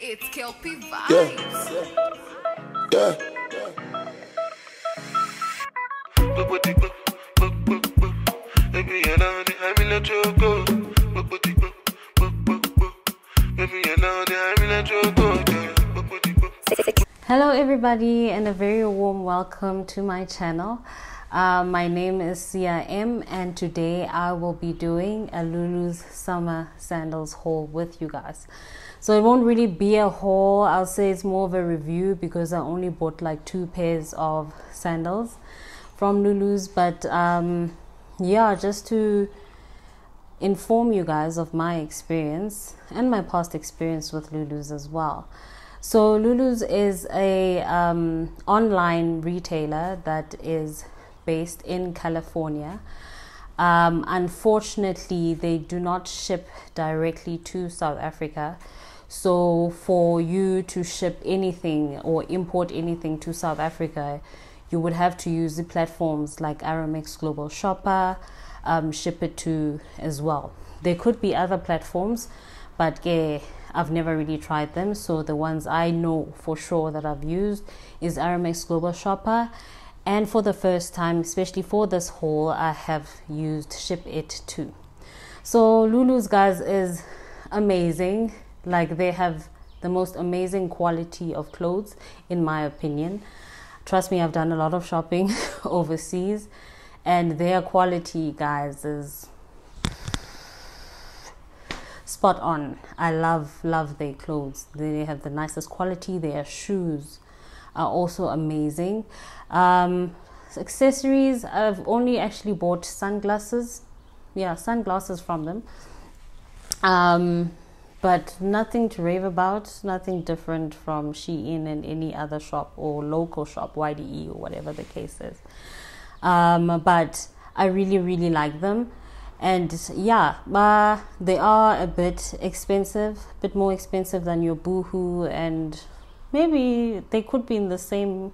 It's Kelpie Yeah. Vibes. Yeah. Baby, you know that I'm in a choco. Baby, you know that I'm in a choco. Hello, everybody, and a very warm welcome to my channel. Uh, my name is Siya M, and today I will be doing a Lulu's summer sandals haul with you guys. So it won't really be a haul, I'll say it's more of a review because I only bought like two pairs of sandals from Lulu's, but um, yeah, just to inform you guys of my experience and my past experience with Lulu's as well. So Lulu's is a um, online retailer that is based in California. Um, unfortunately, they do not ship directly to South Africa. So for you to ship anything or import anything to South Africa, you would have to use the platforms like Aramex Global Shopper, um, Shipito as well. There could be other platforms, but yeah, I've never really tried them. So the ones I know for sure that I've used is Aramex Global Shopper. And for the first time, especially for this haul, I have used Shipito. So Lulu's guys is amazing. Like they have the most amazing quality of clothes, in my opinion. Trust me, I've done a lot of shopping overseas, and their quality, guys, is spot on. I love love their clothes. They have the nicest quality. Their shoes are also amazing. Um, accessories, I've only actually bought sunglasses. Yeah, sunglasses from them. Um, but nothing to rave about. Nothing different from Shein and any other shop or local shop, YDE or whatever the case is. Um, but I really really like them and yeah uh, they are a bit expensive a bit more expensive than your boohoo and maybe they could be in the same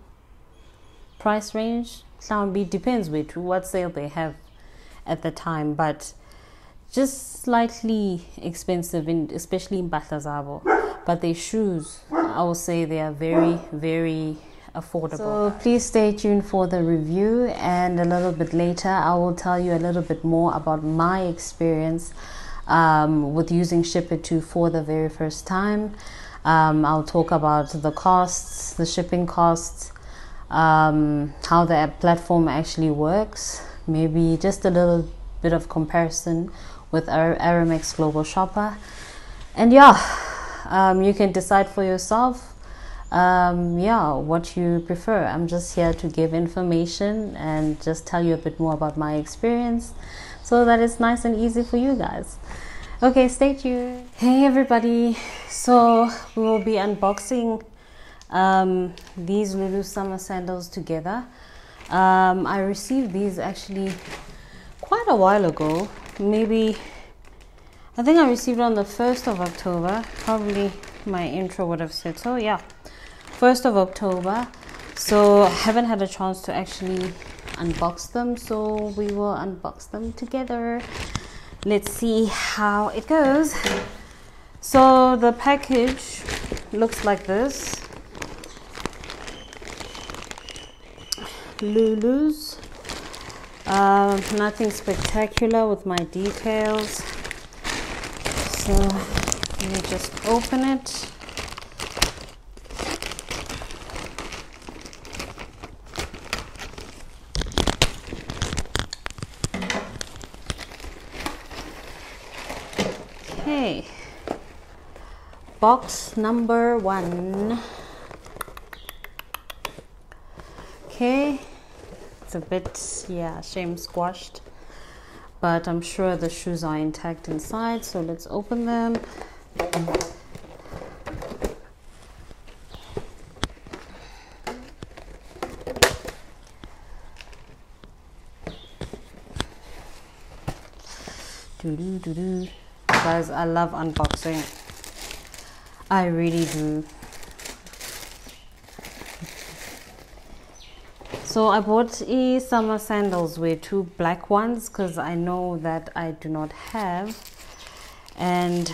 price range Sound be depends with what sale they have at the time but just slightly expensive in especially in Batlazabo but their shoes I will say they are very very affordable. So please stay tuned for the review, and a little bit later, I will tell you a little bit more about my experience um, with using Shipito for the very first time. Um, I'll talk about the costs, the shipping costs, um, how the platform actually works, maybe just a little bit of comparison with Ar- Aramex Global Shopper, and yeah, um, you can decide for yourself um, yeah, what you prefer. I'm just here to give information and just tell you a bit more about my experience so that it's nice and easy for you guys. Okay, stay tuned. Hey, everybody. So, we will be unboxing um, these Lulu summer sandals together. Um, I received these actually quite a while ago, maybe I think I received on the 1st of October. Probably my intro would have said so. Yeah, 1st of October. So I haven't had a chance to actually unbox them. So we will unbox them together. Let's see how it goes. So the package looks like this. Lulu's. Uh, nothing spectacular with my details. So let me just open it. Okay. Box number one. Okay. A bit, yeah, shame squashed. But I'm sure the shoes are intact inside. So let's open them. -doo. Guys, I love unboxing. I really do. So I bought e summer sandals with two black ones because I know that I do not have and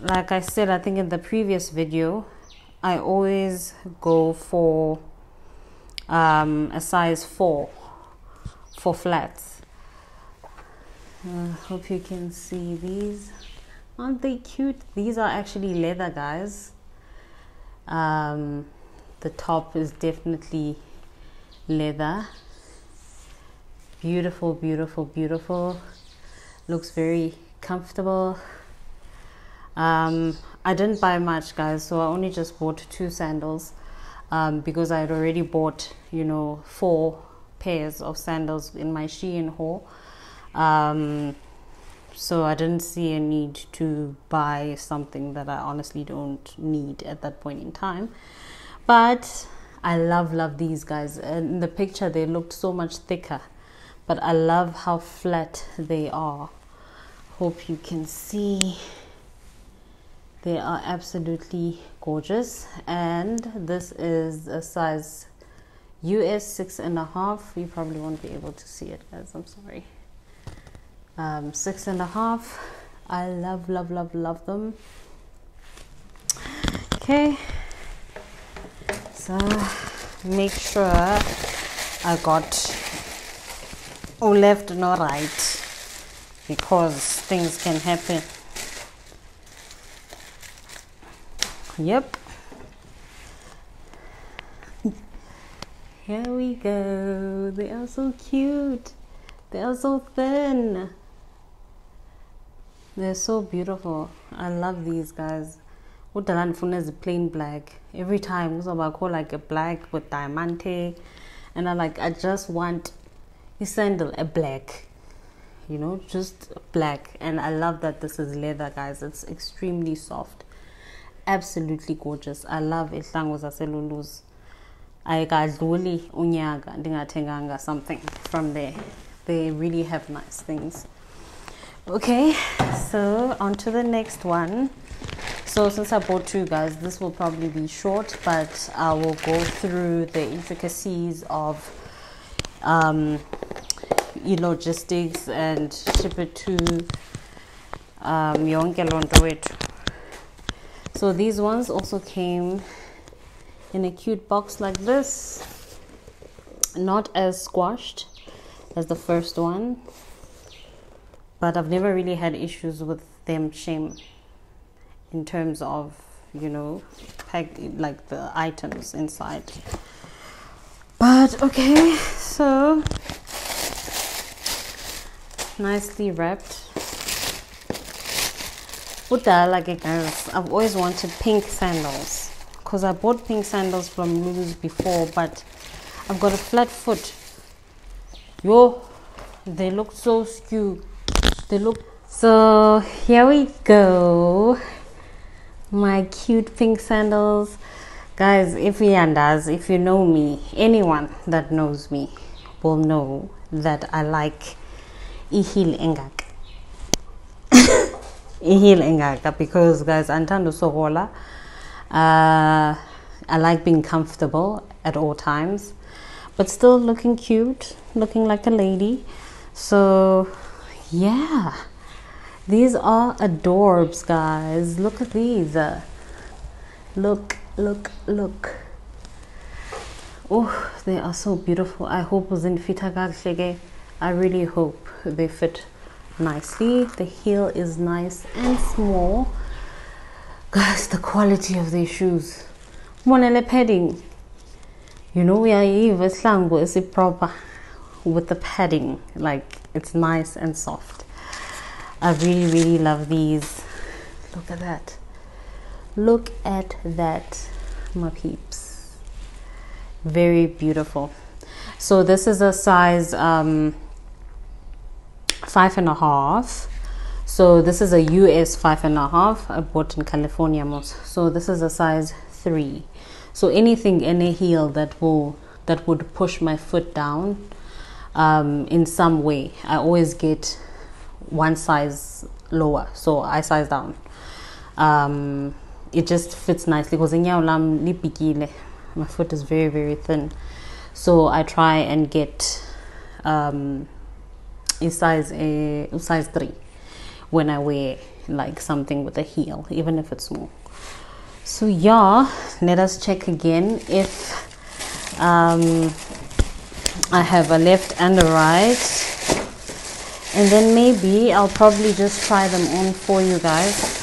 like I said, I think in the previous video, I always go for um, a size 4 for flats. Uh, hope you can see these. Aren't they cute? These are actually leather, guys. Um, the top is definitely leather. Beautiful, beautiful, beautiful. Looks very comfortable. Um, I didn't buy much, guys, so I only just bought two sandals um, because I had already bought, you know, four pairs of sandals in my Shein haul. Um, so I didn't see a need to buy something that I honestly don't need at that point in time. But I love, love these guys. In the picture, they looked so much thicker, but I love how flat they are. Hope you can see. They are absolutely gorgeous, and this is a size US six and a half. You probably won't be able to see it, guys. I'm sorry. Um, six and a half. I love, love, love, love them. Okay, so make sure I got no left no right because things can happen. Yep. Here we go. They are so cute. They are so thin. They're so beautiful. I love these guys. Udala ndifuna is plain black. Every time so I call like a black with diamante. And I like I just want a sandal, a black. You know, just black. And I love that this is leather, guys. It's extremely soft. Absolutely gorgeous. I love ihlangu zaseluluz. ayikadluli unyaka ndingathenganga something from there they really have nice things okay so on to the next one so since i bought two guys this will probably be short but i will go through the intricacies of um, logistics and Shipito um, yonke loo so these ones also came in a cute box like this. Not as squashed as the first one but I've never really had issues with them shame in terms of you know like the items inside but okay so nicely wrapped what like guys I've always wanted pink sandals because I bought pink sandals from Lulu's before, but I've got a flat foot. Yo, they look so skew. They look so. Here we go. My cute pink sandals, guys. If unders, if you know me, anyone that knows me will know that I like ihil engak. ihil engaka because guys, antando sohola. Uh, I like being comfortable at all times, but still looking cute, looking like a lady. So, yeah, these are adorbs, guys. Look at these. Look, look, look. Oh, they are so beautiful. I hope fit I really hope they fit nicely. The heel is nice and small Guys, the quality of these shoes. Monele padding. You know, we are even slango is it proper with the padding. Like it's nice and soft. I really, really love these. Look at that. Look at that, my peeps. Very beautiful. So this is a size um, five and a half so this is a US five and a half. I bought in California most. So this is a size three. So anything in a heel that will that would push my foot down um, in some way, I always get one size lower. So I size down. Um, it just fits nicely because my foot is very very thin. So I try and get um, a size a size three when I wear like something with a heel, even if it's small. So yeah, let us check again if um, I have a left and a right. And then maybe I'll probably just try them on for you guys.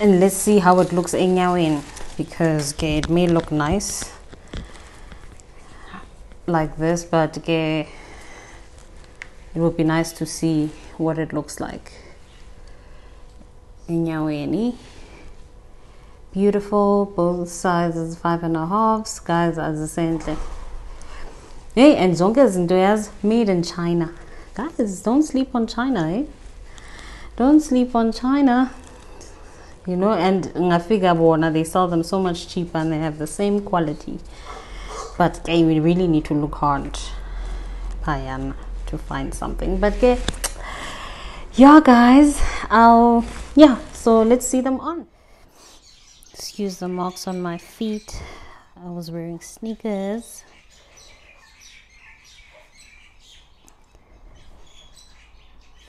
And let's see how it looks in because okay, it may look nice like this, but okay, it would be nice to see what it looks like. in Inyaweni. Eh? Beautiful, both sizes five and a half. Guys are the same thing. Hey, and zonke izinto yazi made in China. Guys, don't sleep on China, eh? Don't sleep on China. You know, and ngafika bona they sell them so much cheaper and they have the same quality. But okay, we really need to look hard. To find something. But okay, yeah, guys, I'll yeah. So let's see them on. Excuse the marks on my feet. I was wearing sneakers.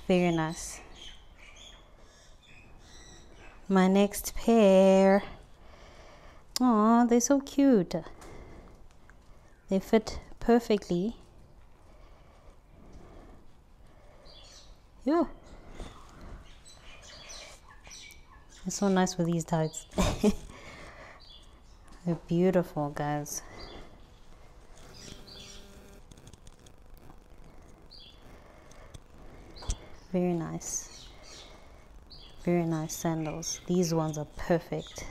Very nice. My next pair. Oh, they're so cute. They fit perfectly. Yeah. It's so nice with these tights. They're beautiful, guys. Very nice. Very nice sandals. These ones are perfect.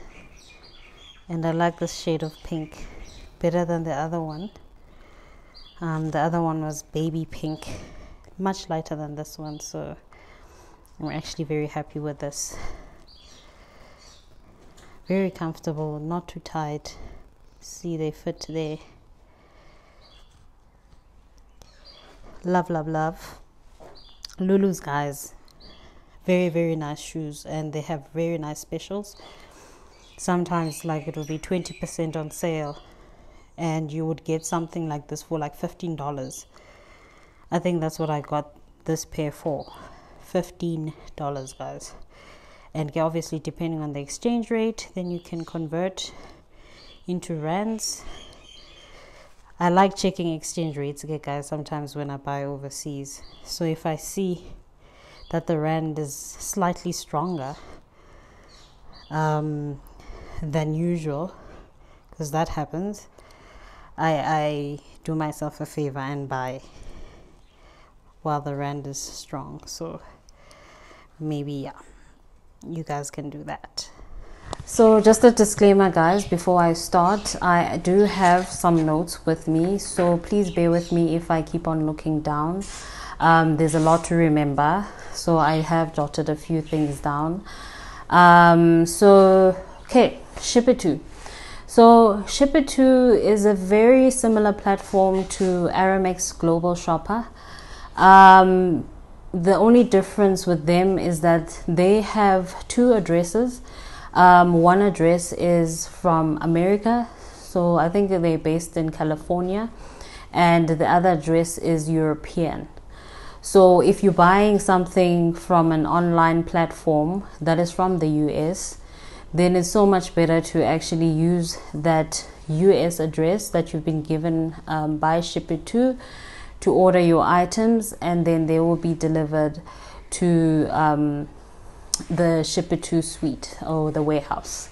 And I like this shade of pink better than the other one. Um, the other one was baby pink, much lighter than this one, so I'm actually very happy with this. Very comfortable, not too tight. See, they fit there. Love, love, love. Lulu's, guys, very, very nice shoes, and they have very nice specials. Sometimes, like, it will be 20% on sale and you would get something like this for like $15 i think that's what i got this pair for $15 guys. And obviously depending on the exchange rate then you can convert into rands i like checking exchange rates okay guys sometimes when i buy overseas so if i see that the rand is slightly stronger um, than usual because that happens I, I do myself a favor and buy while the rand is strong. So maybe, yeah, you guys can do that. So, just a disclaimer, guys, before I start, I do have some notes with me, so please bear with me if I keep on looking down. Um, there's a lot to remember, so I have jotted a few things down. Um, so, okay, Shipito. So Shipito is a very similar platform to Aramex Global Shopper. Um, the only difference with them is that they have two addresses. Um, one address is from America, so I think they're based in California, and the other address is European. So if you're buying something from an online platform that is from the US, then it's so much better to actually use that US address that you've been given um, by Shipito to order your items, and then they will be delivered to um, the Shipito suite or the warehouse.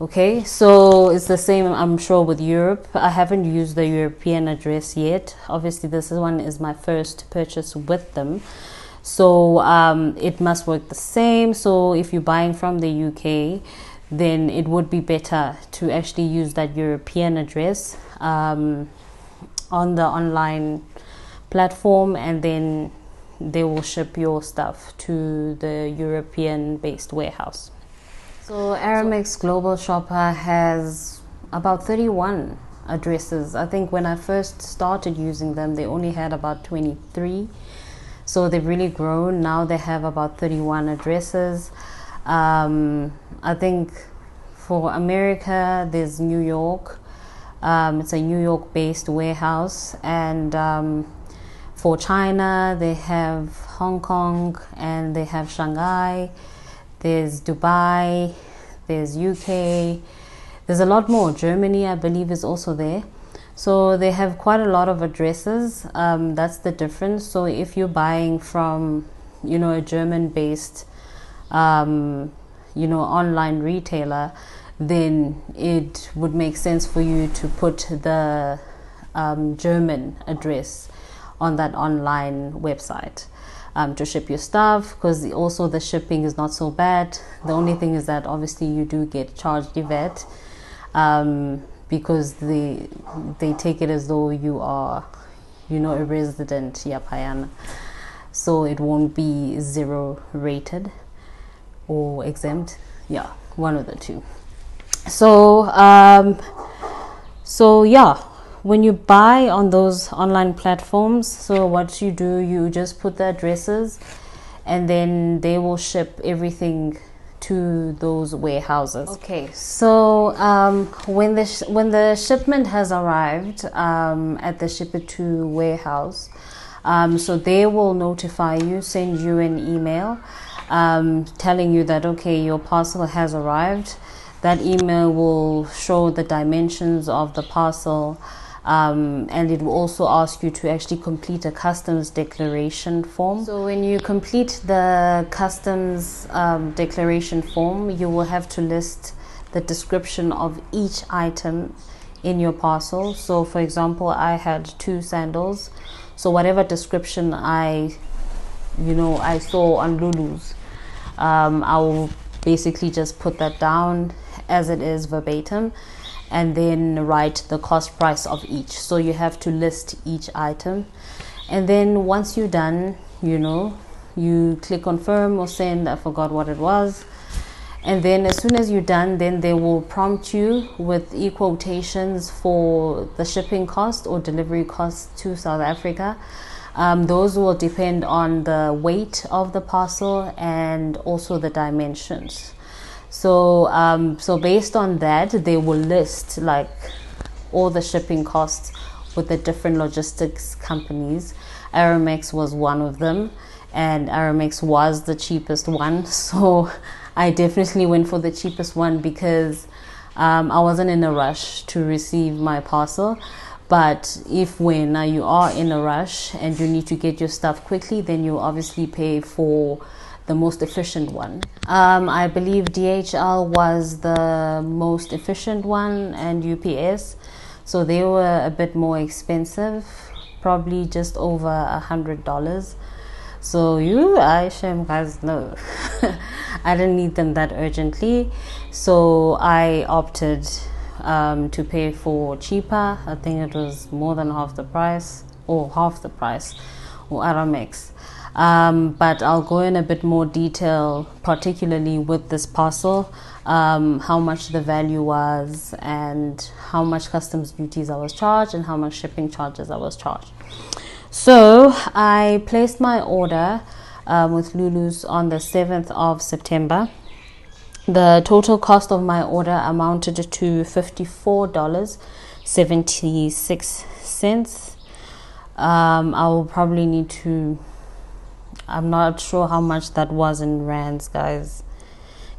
Okay, so it's the same, I'm sure, with Europe. I haven't used the European address yet. Obviously, this one is my first purchase with them so um, it must work the same so if you're buying from the UK then it would be better to actually use that European address um, on the online platform and then they will ship your stuff to the European based warehouse. So Aramex Global Shopper has about 31 addresses. I think when I first started using them, they only had about 23 so they've really grown. Now they have about 31 addresses. Um, I think for America, there's New York. Um, it's a New York based warehouse. And um, for China, they have Hong Kong and they have Shanghai. There's Dubai, there's UK, there's a lot more. Germany, I believe, is also there. So they have quite a lot of addresses. Um, that's the difference. So if you're buying from, you know, a German-based, um, you know, online retailer, then it would make sense for you to put the um, German address on that online website um, to ship your stuff because also the shipping is not so bad. The only thing is that obviously you do get charged VAT um, because they they take it as though you are, you know, a resident Yapayana. So it won't be zero rated or exempt. Yeah, one of the two. So um, so yeah when you buy on those online platforms, so what you do, you just put the addresses and then they will ship everything to those warehouses. Okay, so um, when the sh- when the shipment has arrived um, at the Shipito warehouse, um, so they will notify you, send you an email um, telling you that okay, your parcel has arrived. That email will show the dimensions of the parcel. Um, and it will also ask you to actually complete a customs declaration form. So, when you complete the customs um, declaration form, you will have to list the description of each item in your parcel. So, for example, I had two sandals. So, whatever description I, you know, I saw on Lulu's, um, I will basically just put that down as it is verbatim and then write the cost price of each. So you have to list each item. And then once you're done, you know, you click confirm or send, I forgot what it was. And then as soon as you're done, then they will prompt you with e quotations for the shipping cost or delivery cost to South Africa. Um, those will depend on the weight of the parcel and also the dimensions. So, um, so based on that, they will list like all the shipping costs with the different logistics companies. Aramex was one of them, and Aramex was the cheapest one. So, I definitely went for the cheapest one because um, I wasn't in a rush to receive my parcel. But if when uh, you are in a rush and you need to get your stuff quickly, then you obviously pay for the most efficient one. Um, I believe DHL was the most efficient one and UPS, so they were a bit more expensive, probably just over a hundred dollars. So you, I shame guys, no, I didn't need them that urgently, so I opted um, to pay for cheaper. I think it was more than half the price, or half the price, or Aramex. Um, but I'll go in a bit more detail, particularly with this parcel, um, how much the value was, and how much customs duties I was charged, and how much shipping charges I was charged. So I placed my order um, with Lulu's on the 7th of September. The total cost of my order amounted to $54.76. Um, I will probably need to I'm not sure how much that was in rands, guys.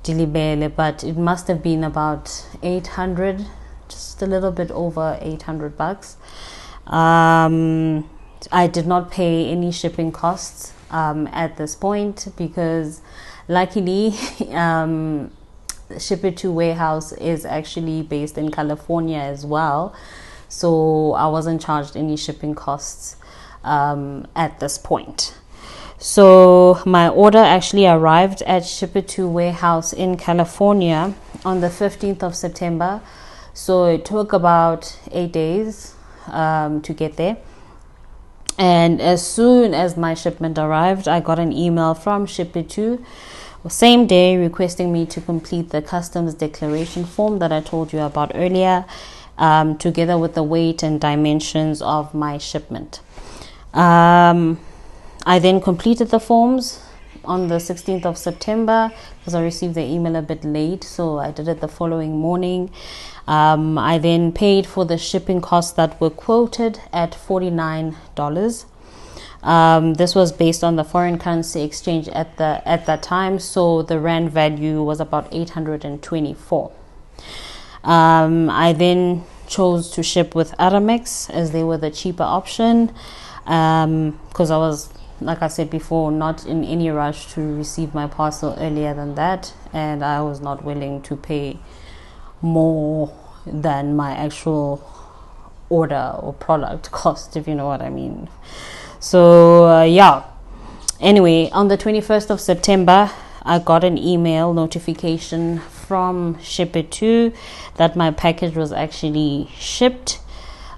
Dilibele, but it must have been about 800, just a little bit over 800 bucks. Um, I did not pay any shipping costs um, at this point because luckily um, Shipito warehouse is actually based in California as well. So I wasn't charged any shipping costs um, at this point. So my order actually arrived at Shipito warehouse in California on the 15th of September. So it took about eight days um, to get there. And as soon as my shipment arrived, I got an email from Shipito same day requesting me to complete the customs declaration form that I told you about earlier, um, together with the weight and dimensions of my shipment. Um, I then completed the forms on the 16th of September because I received the email a bit late, so I did it the following morning. Um, I then paid for the shipping costs that were quoted at $49. Um, this was based on the foreign currency exchange at the at that time, so the rand value was about 824. Um, I then chose to ship with Aramex as they were the cheaper option because um, I was, like I said before, not in any rush to receive my parcel earlier than that, and I was not willing to pay more than my actual order or product cost, if you know what I mean. So, uh, yeah. Anyway, on the 21st of September, I got an email notification from Shipito that my package was actually shipped.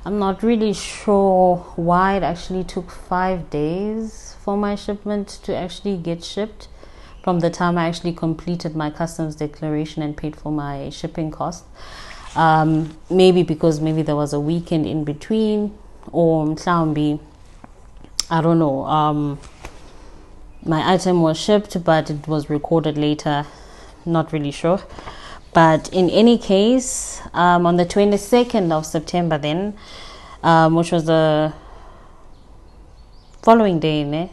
I'm not really sure why it actually took five days for my shipment to actually get shipped from the time I actually completed my customs declaration and paid for my shipping cost. Um, maybe because maybe there was a weekend in between, or mhlawumbi, I don't know. Um, my item was shipped, but it was recorded later. Not really sure. But in any case, um, on the 22nd of September, then, um, which was the following day, ne?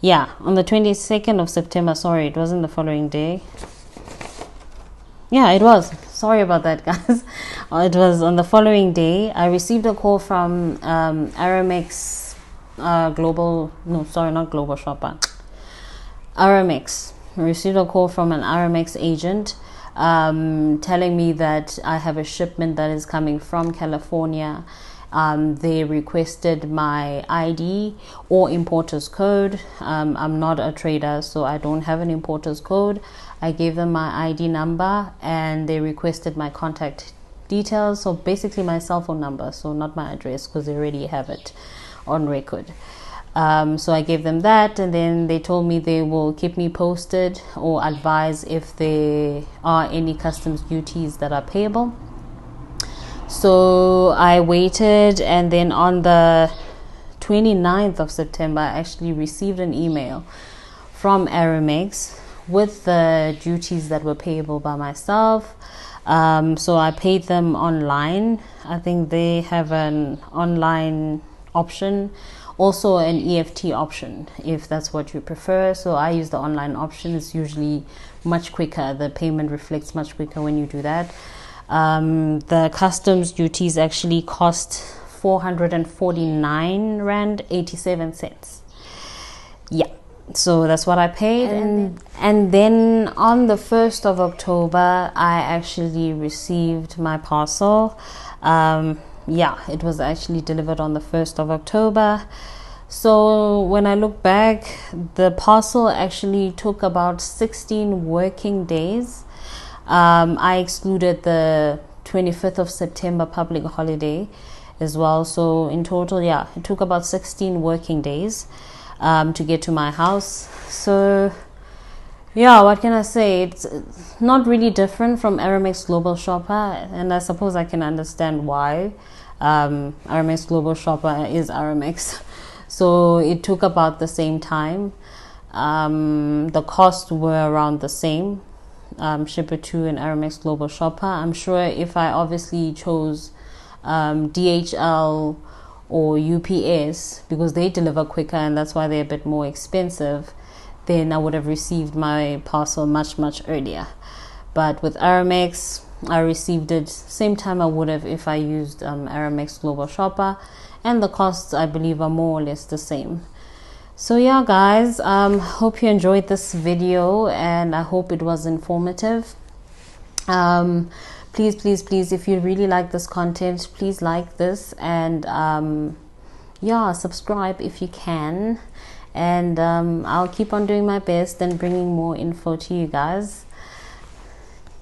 Yeah, on the 22nd of September, sorry, it wasn't the following day. Yeah, it was. Sorry about that, guys. it was on the following day. I received a call from um, Aramex uh, Global, no, sorry, not Global Shopper, Aramex received a call from an Aramex agent um, telling me that I have a shipment that is coming from California. Um, they requested my ID or importer's code. Um, I'm not a trader, so I don't have an importer's code. I gave them my ID number and they requested my contact details. So basically, my cell phone number, so not my address because they already have it on record. Um, so I gave them that, and then they told me they will keep me posted or advise if there are any customs duties that are payable. So I waited, and then on the 29th of September, I actually received an email from Aramex with the duties that were payable by myself. Um, so I paid them online. I think they have an online option also an EFT option if that's what you prefer. So I use the online option. It's usually much quicker. The payment reflects much quicker when you do that. Um, the customs duties actually cost 449 rand 87 cents. Yeah. So that's what I paid and and then on the 1st of October I actually received my parcel. Um, yeah, it was actually delivered on the 1st of October. So when I look back, the parcel actually took about 16 working days. Um, I excluded the 25th of September public holiday as well. So in total, yeah, it took about 16 working days um, to get to my house. So yeah, what can I say? It's not really different from Aramex Global Shopper, and I suppose I can understand why. Um, Aramex Global Shopper is Aramex, so it took about the same time. Um, the costs were around the same. Um, Shipito and Aramex Global Shopper. I'm sure if I obviously chose um, DHL or UPS because they deliver quicker and that's why they're a bit more expensive then I would have received my parcel much, much earlier. But with Aramex, I received it same time I would have if I used um, Aramex Global Shopper, and the costs I believe are more or less the same. So yeah, guys, um, hope you enjoyed this video, and I hope it was informative. Um, please, please, please, if you really like this content, please like this and um, yeah, subscribe if you can and um, I'll keep on doing my best and bringing more info to you guys.